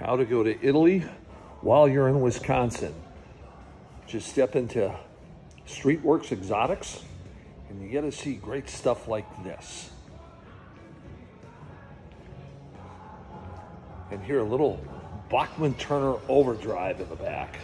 how to go to Italy while you're in Wisconsin. Just step into Streetworks Exotics and you get to see great stuff like this. And here, a little Bachman Turner overdrive in the back.